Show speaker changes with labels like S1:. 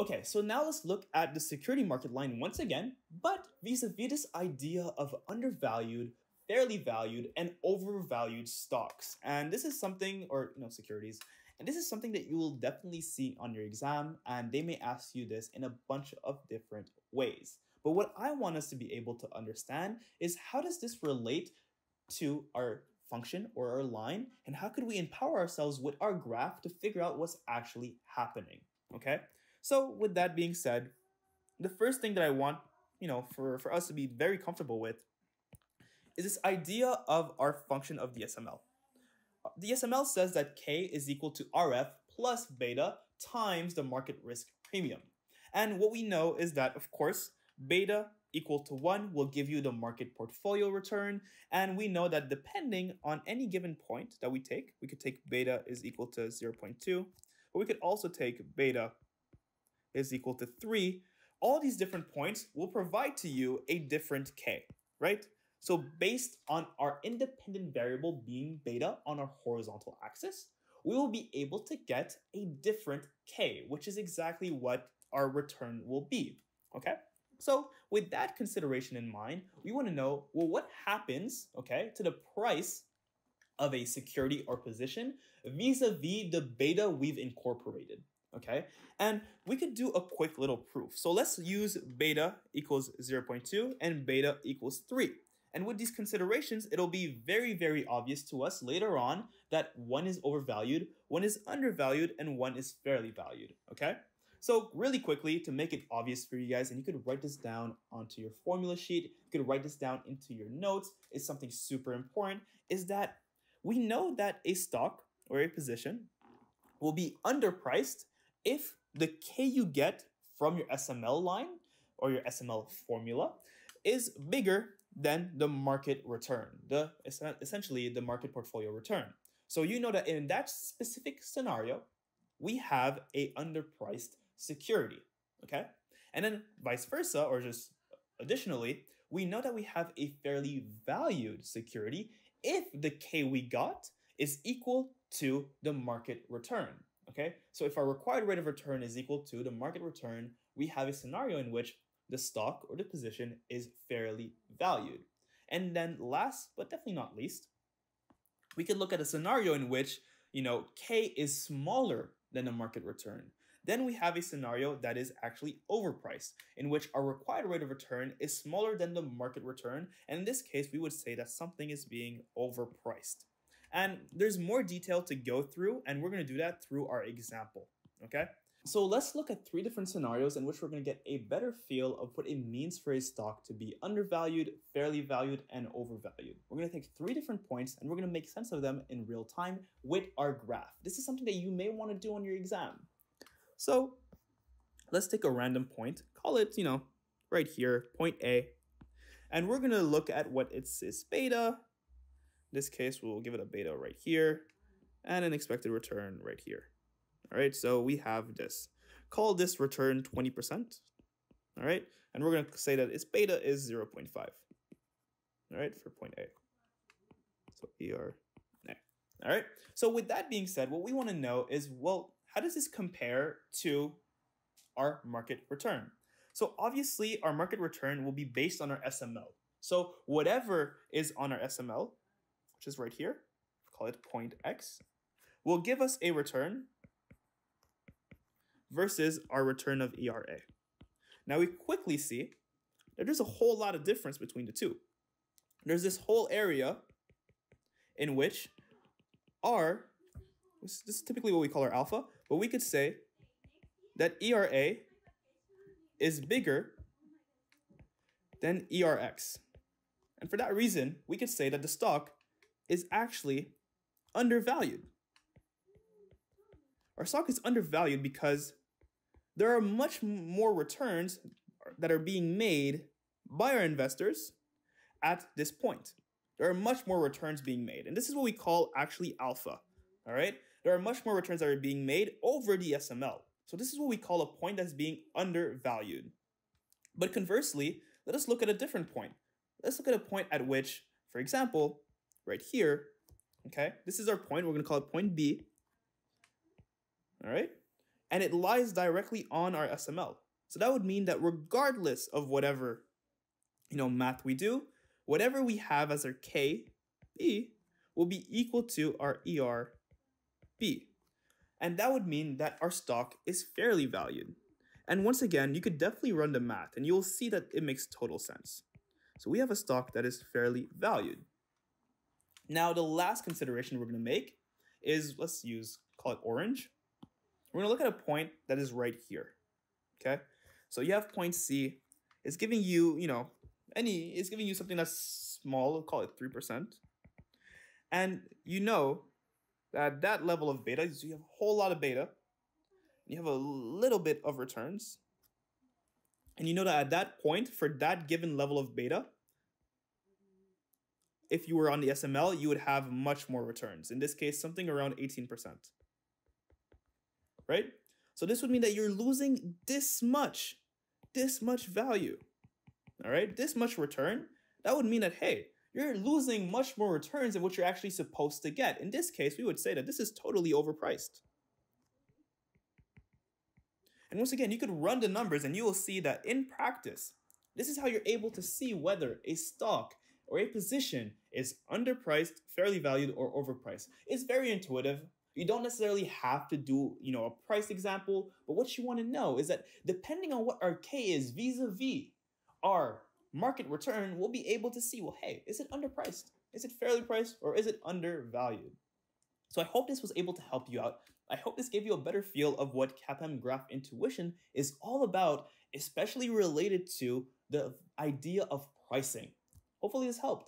S1: Okay, so now let's look at the security market line once again, but vis-a-vis this idea of undervalued, fairly valued, and overvalued stocks. And this is something, or you know, securities, and this is something that you will definitely see on your exam, and they may ask you this in a bunch of different ways. But what I want us to be able to understand is how does this relate to our function or our line, and how could we empower ourselves with our graph to figure out what's actually happening, okay? So with that being said, the first thing that I want, you know, for, for us to be very comfortable with is this idea of our function of the SML. The SML says that K is equal to RF plus beta times the market risk premium. And what we know is that, of course, beta equal to 1 will give you the market portfolio return. And we know that depending on any given point that we take, we could take beta is equal to 0.2, but we could also take beta is equal to 3, all these different points will provide to you a different k, right? So based on our independent variable being beta on our horizontal axis, we will be able to get a different k, which is exactly what our return will be, okay? So with that consideration in mind, we want to know, well, what happens, okay, to the price of a security or position vis-a-vis -vis the beta we've incorporated okay? And we could do a quick little proof. So let's use beta equals 0.2 and beta equals 3. And with these considerations, it'll be very, very obvious to us later on that one is overvalued, one is undervalued, and one is fairly valued, okay? So really quickly, to make it obvious for you guys, and you could write this down onto your formula sheet, you could write this down into your notes, is something super important, is that we know that a stock or a position will be underpriced if the K you get from your SML line or your SML formula is bigger than the market return, the essentially the market portfolio return. So you know that in that specific scenario, we have a underpriced security, okay? And then vice versa, or just additionally, we know that we have a fairly valued security if the K we got is equal to the market return. Okay, so if our required rate of return is equal to the market return, we have a scenario in which the stock or the position is fairly valued. And then last, but definitely not least, we could look at a scenario in which, you know, K is smaller than the market return. Then we have a scenario that is actually overpriced, in which our required rate of return is smaller than the market return. And in this case, we would say that something is being overpriced. And there's more detail to go through, and we're going to do that through our example, okay? So let's look at three different scenarios in which we're going to get a better feel of what it means for a stock to be undervalued, fairly valued, and overvalued. We're to take three different points and we're going to make sense of them in real time with our graph. This is something that you may want to do on your exam. So let's take a random point, call it, you know, right here, point A, and we're going to look at what it says beta, in this case, we'll give it a beta right here and an expected return right here. All right, so we have this. Call this return 20%. All right, and we're going to say that its beta is 0 0.5. All right, for point A. So ER there. All right, so with that being said, what we want to know is, well, how does this compare to our market return? So obviously, our market return will be based on our SML. So whatever is on our SML, which is right here, call it point x, will give us a return versus our return of ERA. Now we quickly see that there's a whole lot of difference between the two. There's this whole area in which R, this is typically what we call our alpha, but we could say that ERA is bigger than ERX. And for that reason, we could say that the stock is actually undervalued. Our stock is undervalued because there are much more returns that are being made by our investors at this point. There are much more returns being made. And this is what we call actually alpha. All right. There are much more returns that are being made over the SML. So this is what we call a point that's being undervalued. But conversely, let us look at a different point. Let's look at a point at which, for example, right here, okay? This is our point. We're going to call it point B. All right? and it lies directly on our SML. So that would mean that regardless of whatever, you know, math we do, whatever we have as our K, B, will be equal to our ER, B. And that would mean that our stock is fairly valued. And once again, you could definitely run the math and you'll see that it makes total sense. So we have a stock that is fairly valued. Now, the last consideration we're going to make is, let's use, call it orange. We're going to look at a point that is right here, okay? So you have point C. It's giving you, you know, any, it's giving you something that's small, call it 3%. And you know that that level of beta, so you have a whole lot of beta, you have a little bit of returns, and you know that at that point, for that given level of beta, if you were on the SML, you would have much more returns. In this case, something around 18%. Right? So this would mean that you're losing this much, this much value. All right? This much return. That would mean that, hey, you're losing much more returns than what you're actually supposed to get. In this case, we would say that this is totally overpriced. And once again, you could run the numbers and you will see that in practice, this is how you're able to see whether a stock or a position is underpriced, fairly valued, or overpriced. It's very intuitive. You don't necessarily have to do, you know, a price example, but what you want to know is that depending on what our K is vis-a-vis our market return, we'll be able to see, well, hey, is it underpriced? Is it fairly priced or is it undervalued? So I hope this was able to help you out. I hope this gave you a better feel of what CAPM graph intuition is all about, especially related to the idea of pricing. Hopefully this helped.